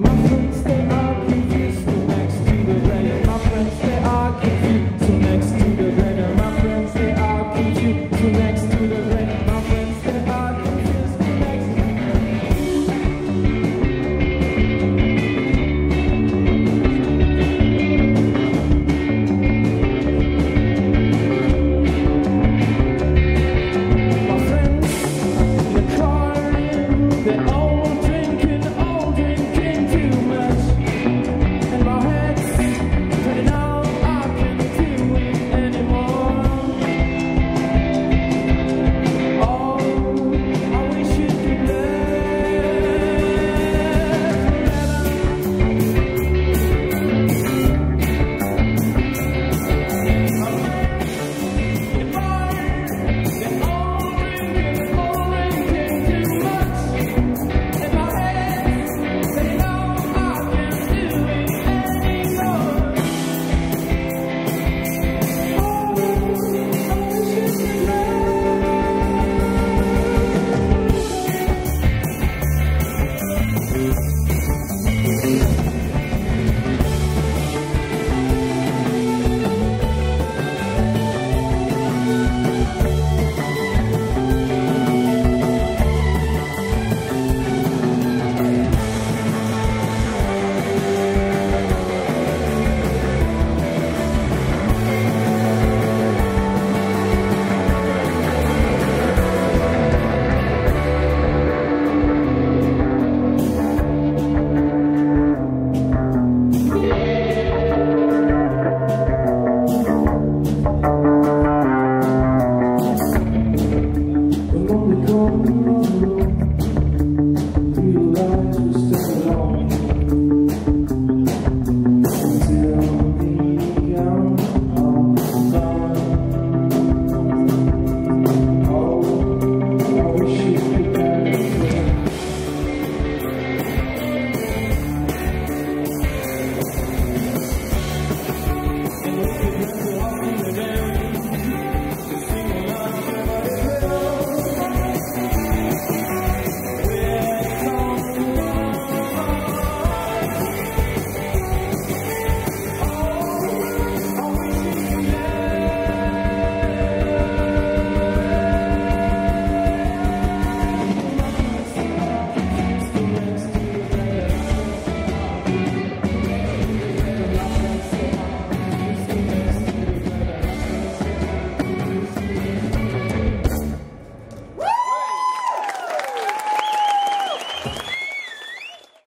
My